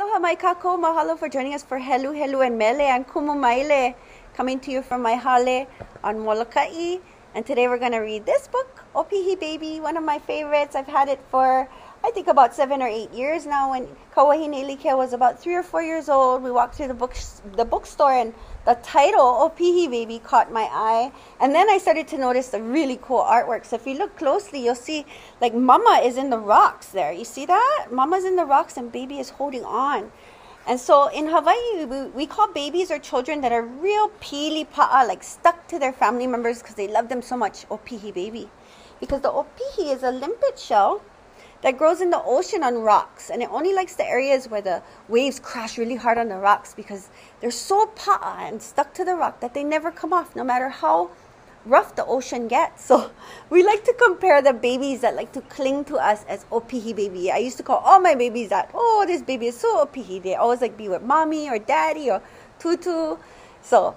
Aloha mai kākou. Mahalo for joining us for Heluhelu and Mele and Kumu Maile. Coming to you from my hale on Molokai. And today we're going to read this book, Opihi Baby, one of my favorites. I've had it for I think about seven or eight years now. When Kawahine Like was about three or four years old, we walked through the book the bookstore and the title oh, Opihi Baby caught my eye. And then I started to notice the really cool artwork. So if you look closely, you'll see like Mama is in the rocks there. You see that? Mama's in the rocks and baby is holding on. And so in Hawaii, we, we call babies or children that are real pili pa'a, like stuck to their family members because they love them so much, oh, opihi baby. Because the oh, opihi is a limpet shell that grows in the ocean on rocks and it only likes the areas where the waves crash really hard on the rocks because they're so pa'a and stuck to the rock that they never come off no matter how rough the ocean gets. So we like to compare the babies that like to cling to us as opihi baby. I used to call all my babies that, oh, this baby is so opihi. They always like be with mommy or daddy or tutu. So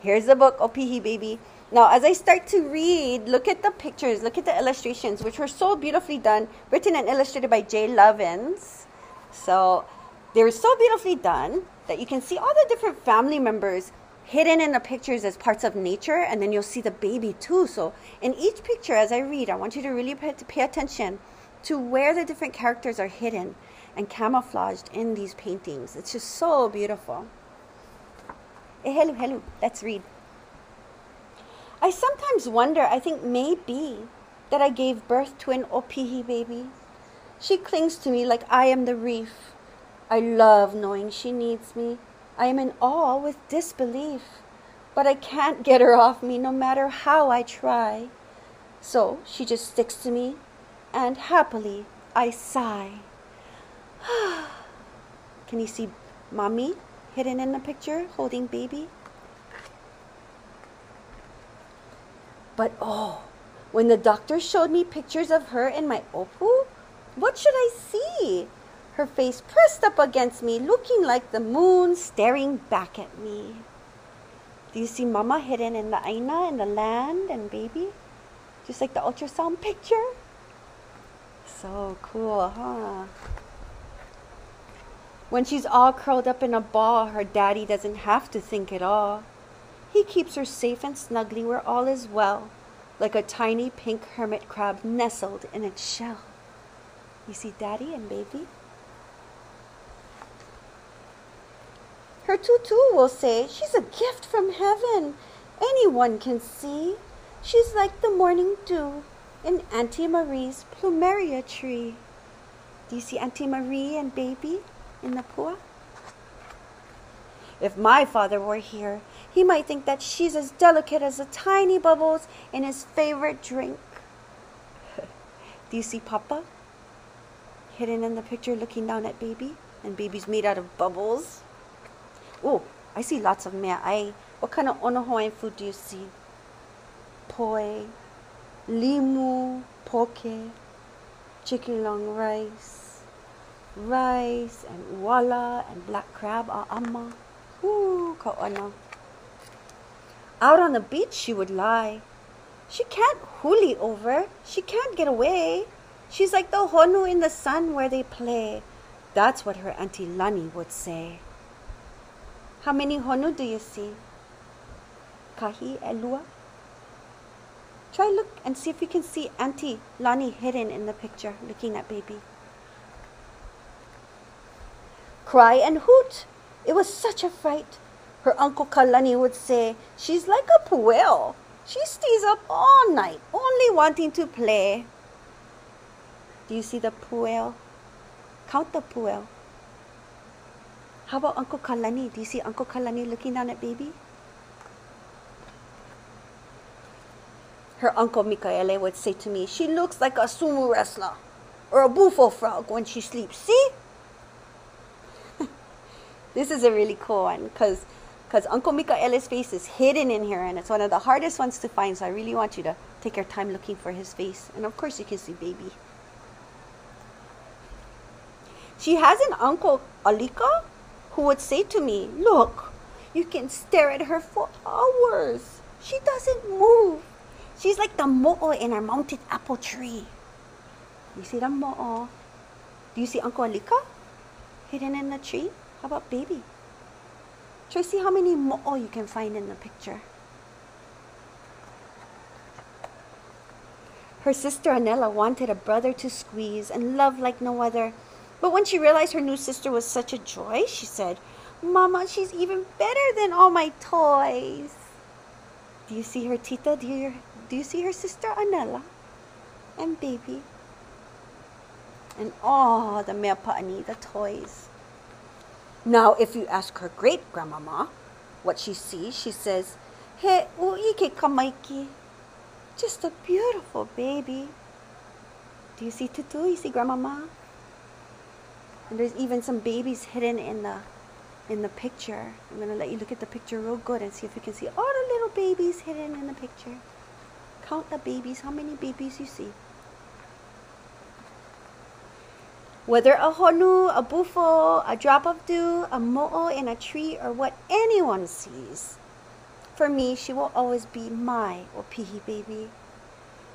here's the book, Opihi Baby. Now, as I start to read, look at the pictures, look at the illustrations, which were so beautifully done, written and illustrated by Jay Lovins. So they were so beautifully done that you can see all the different family members hidden in the pictures as parts of nature, and then you'll see the baby too. So in each picture, as I read, I want you to really pay, to pay attention to where the different characters are hidden and camouflaged in these paintings. It's just so beautiful. Eh, hello, hello. Let's read. I sometimes wonder, I think maybe, that I gave birth to an opihi baby. She clings to me like I am the reef. I love knowing she needs me. I am in awe with disbelief. But I can't get her off me no matter how I try. So she just sticks to me, and happily I sigh. Can you see mommy hidden in the picture holding baby? But oh, when the doctor showed me pictures of her in my opu, what should I see? Her face pressed up against me, looking like the moon staring back at me. Do you see Mama hidden in the aina and the land and baby? Just like the ultrasound picture? So cool, huh? When she's all curled up in a ball, her daddy doesn't have to think at all. He keeps her safe and snugly where all is well, like a tiny pink hermit crab nestled in its shell. You see daddy and baby? Her tutu will say, She's a gift from heaven. Anyone can see. She's like the morning dew in Auntie Marie's plumeria tree. Do you see Auntie Marie and baby in the pua? If my father were here, he might think that she's as delicate as the tiny bubbles in his favorite drink. Do you see Papa? Hidden in the picture looking down at baby, and baby's made out of bubbles. Oh, I see lots of mea ai. What kind of ono Hawaiian food do you see? Poi, limu, poke, chicken long rice, rice and wala and black crab, a'ama. Ooh. Out on the beach she would lie. She can't huli over. She can't get away. She's like the honu in the sun where they play. That's what her Auntie Lani would say. How many honu do you see? Kahi elua? Try look and see if you can see Auntie Lani hidden in the picture, looking at baby. Cry and hoot. It was such a fright. Her uncle Kalani would say, She's like a pueo. She stays up all night, only wanting to play. Do you see the pueo? Count the pueo. How about Uncle Kalani? Do you see Uncle Kalani looking down at baby? Her uncle Mikaele would say to me, She looks like a sumo wrestler or a bufo frog when she sleeps. See? This is a really cool one because because Uncle Mikaele's face is hidden in here and it's one of the hardest ones to find. So I really want you to take your time looking for his face. And of course, you can see baby. She has an uncle, Alika, who would say to me, Look, you can stare at her for hours. She doesn't move. She's like the mo'o in our mountain apple tree. You see the mo'o? Do you see Uncle Alika? hidden in the tree? How about baby? Try see how many mo'o you can find in the picture. Her sister Anela wanted a brother to squeeze and love like no other. But when she realized her new sister was such a joy, she said, Mama, she's even better than all my toys. Do you see her tita? Do you, do you see her sister Anela? And baby? And oh, the meapa'ani, the toys. Now, if you ask her great grandmama what she sees, she says, He kamaiki. Just a beautiful baby. Do you see Tutu? You see grandmama? And there's even some babies hidden in the in the picture. I'm gonna let you look at the picture real good and see if you can see all the little babies hidden in the picture. Count the babies, how many babies you see. Whether a honu, a bufo, a drop of dew, a mo'o in a tree, or what anyone sees, for me, she will always be my opihi baby.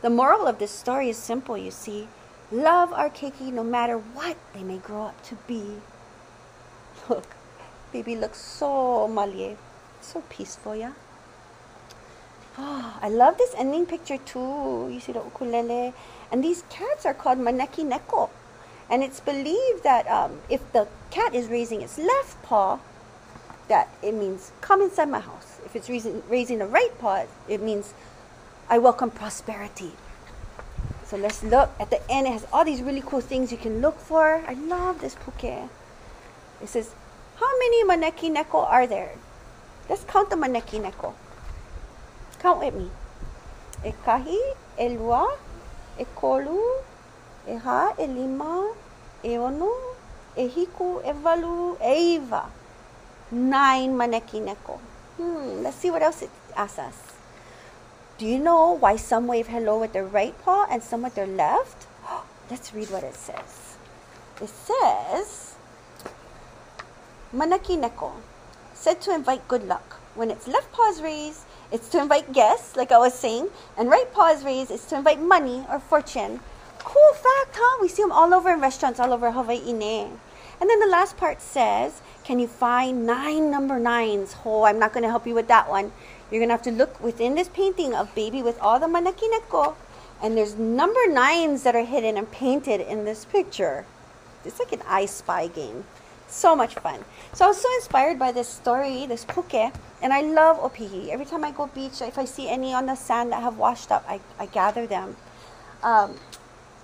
The moral of this story is simple, you see. Love our keiki no matter what they may grow up to be. Look, baby looks so malie, so peaceful, yeah? Oh, I love this ending picture too. You see the ukulele. And these cats are called maneki neko. And it's believed that um, if the cat is raising its left paw, that it means come inside my house. If it's raising, raising the right paw, it means I welcome prosperity. So let's look at the end. It has all these really cool things you can look for. I love this puke. It says, how many maneki neko are there? Let's count the maneki neko. Count with me. Ekahi, elua, ekolu, eha, elima, eono, ehiku, evalu, eiva nine maneki neko. Hmm, let's see what else it asks us. Do you know why some wave hello with their right paw and some with their left? Let's read what it says. It says, Maneki neko, said to invite good luck. When its left paw is raised, it's to invite guests, like I was saying, and right paw is raised, it's to invite money or fortune. Fact, huh? We see them all over in restaurants all over Hawaii. And then the last part says, can you find nine number nines? Oh, I'm not going to help you with that one. You're going to have to look within this painting of baby with all the maneki neko. And there's number nines that are hidden and painted in this picture. It's like an I Spy game. So much fun. So I was so inspired by this story, this puke, and I love opihi. Every time I go beach, if I see any on the sand that have washed up, I, I gather them. Um,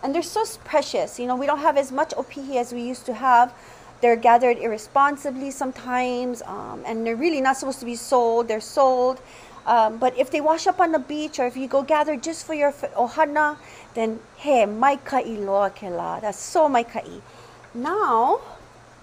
and they're so precious. You know, we don't have as much opihi as we used to have they're gathered irresponsibly sometimes, um, and they're really not supposed to be sold. They're sold. Um, but if they wash up on the beach or if you go gather just for your ohana, then hey, mai ka'i loa. That's so mai ka'i. Now,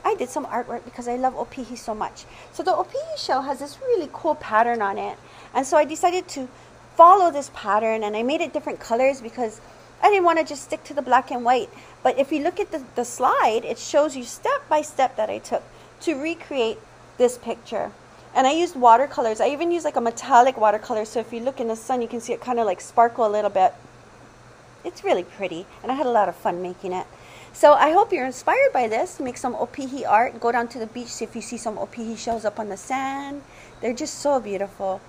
I did some artwork because I love opihi so much. So the opihi shell has this really cool pattern on it. And so I decided to follow this pattern and I made it different colors because I didn't want to just stick to the black and white. But if you look at the, the slide, it shows you step by step that I took to recreate this picture. And I used watercolors. I even used like a metallic watercolor. So if you look in the sun, you can see it kind of like sparkle a little bit. It's really pretty. And I had a lot of fun making it. So I hope you're inspired by this. Make some opihi art. Go down to the beach, see if you see some opihi shells up on the sand. They're just so beautiful.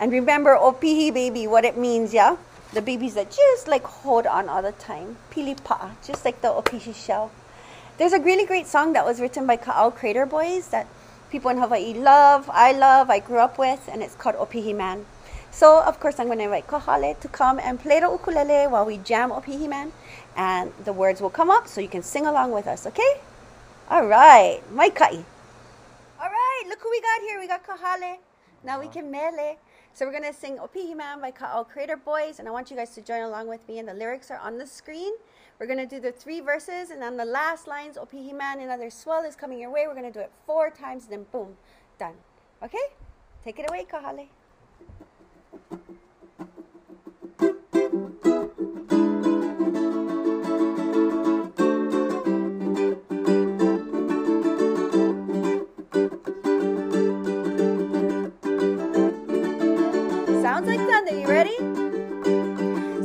And remember opihi baby, what it means, yeah? The babies that just like hold on all the time. Pilipa, just like the opihi shell. There's a really great song that was written by Ka'au Crater Boys that people in Hawaii love, I love, I grew up with, and it's called Opihi Man. So, of course, I'm going to invite Kahale to come and play the ukulele while we jam Opihi Man, and the words will come up so you can sing along with us, okay? All right, mai kai. All right, look who we got here. We got Kahale. Now we can mele. So we're going to sing Opihi Man by Ka'au Crater Boys, and I want you guys to join along with me, and the lyrics are on the screen. We're going to do the three verses, and on the last lines, Opihi Man, another swell is coming your way. We're going to do it four times, then boom, done. Okay? Take it away, Kahale. Sounds like thunder, you ready?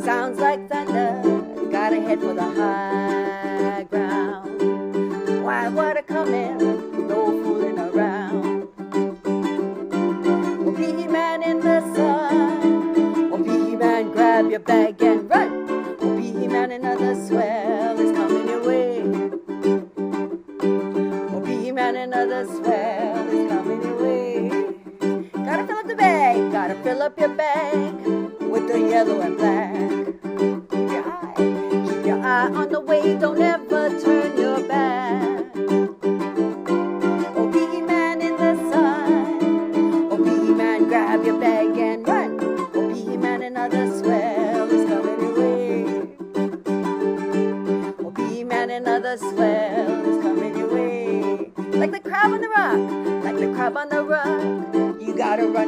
Sounds like thunder, gotta head for the high ground. Wild water coming, no fooling around. Well, pea man in the sun, well, pea man grab your bag and run. Well, pea man another swell is coming your way. Well, pea man another swell bag, gotta fill up your bag with the yellow and black. Keep your eye, keep your eye on the way, don't ever turn your back. Oh, man in the sun, oh, man, grab your bag and run. Oh, man, another swell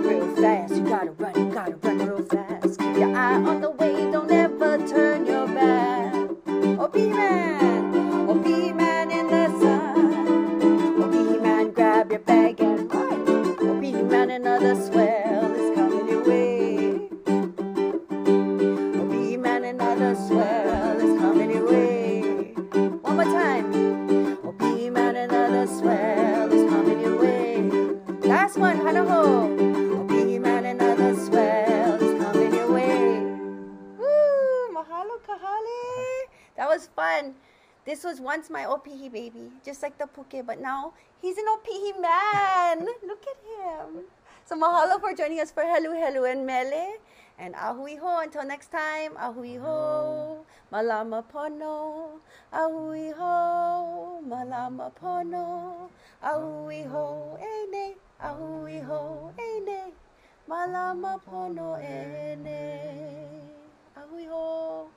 real fast, That was fun. This was once my Opihi baby, just like the puke, but now he's an Opihi man. Look at him. So mahalo for joining us for Heluhelu and Mele. And ahui ho. Until next time, ahui ho. Mm-hmm. Malama pono. Ahui ho. Malama pono. Ahui ho. Ene. Ahui ho. Ene. Malama pono ene. Ahui ho.